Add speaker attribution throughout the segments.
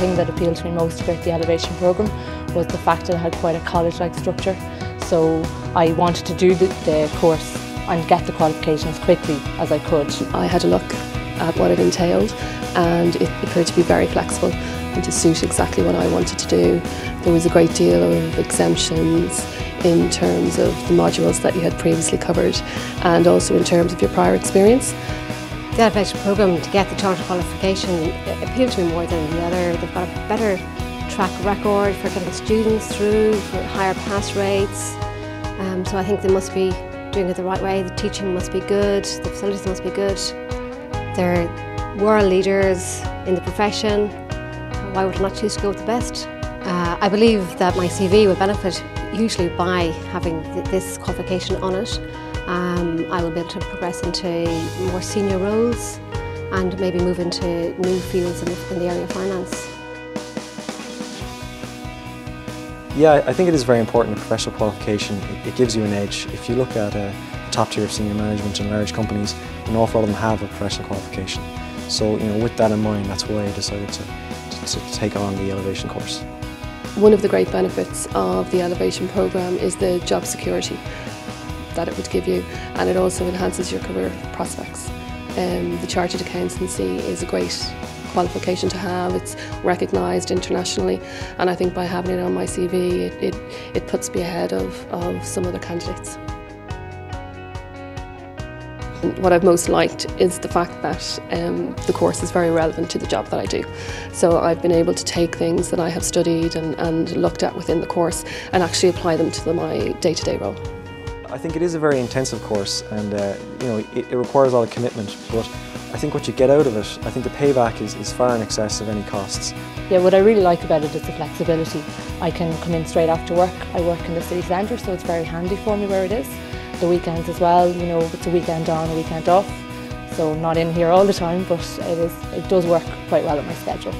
Speaker 1: thing that appealed to me most about the Elevation programme was the fact that it had quite a college-like structure. So I wanted to do the, the course and get the qualifications quickly as I could.
Speaker 2: I had a look at what it entailed and it appeared to be very flexible and to suit exactly what I wanted to do. There was a great deal of exemptions in terms of the modules that you had previously covered and also in terms of your prior experience.
Speaker 3: The Elevation programme to get the charter qualification appealed to me more than the other. They've got a better track record for getting students through, for higher pass rates. Um, so I think they must be doing it the right way. The teaching must be good, the facilities must be good. They're world leaders in the profession. Why would I not choose to go with the best? Uh, I believe that my CV will benefit hugely by having th this qualification on it. Um, I will be able to progress into more senior roles and maybe move into new fields in the, in the area of finance.
Speaker 4: Yeah, I think it is very important, a professional qualification. It, it gives you an edge. If you look at a top tier of senior management in large companies, an awful lot of them have a professional qualification. So, you know, with that in mind, that's why I decided to, to, to take on the Elevation course.
Speaker 2: One of the great benefits of the Elevation programme is the job security that it would give you and it also enhances your career prospects. Um, the Chartered Accountancy is a great qualification to have, it's recognised internationally and I think by having it on my CV it, it, it puts me ahead of, of some other candidates. What I've most liked is the fact that um, the course is very relevant to the job that I do. So I've been able to take things that I have studied and, and looked at within the course and actually apply them to the, my day-to-day -day role.
Speaker 4: I think it is a very intensive course and uh, you know it, it, requires a lot of commitment but I think what you get out of it, I think the payback is, is far in excess of any costs.
Speaker 1: Yeah, what I really like about it is the flexibility. I can come in straight after work. I work in the city centre so it's very handy for me where it is the weekends as well, you know, it's a weekend on, a weekend off. So not in here all the time, but it, is, it does work quite well at my schedule.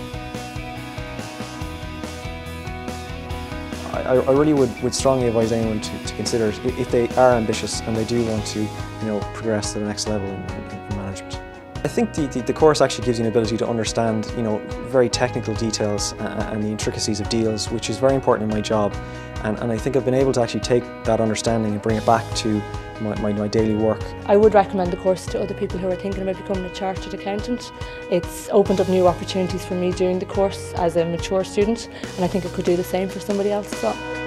Speaker 4: I, I really would, would strongly advise anyone to, to consider it if they are ambitious and they do want to, you know, progress to the next level in, in, in management. I think the, the, the, course actually gives you an ability to understand, you know, very technical details and the intricacies of deals, which is very important in my job. And, and I think I've been able to actually take that understanding and bring it back to my, my, my, daily work.
Speaker 1: I would recommend the course to other people who are thinking about becoming a chartered accountant. It's opened up new opportunities for me during the course as a mature student and I think it could do the same for somebody else as well.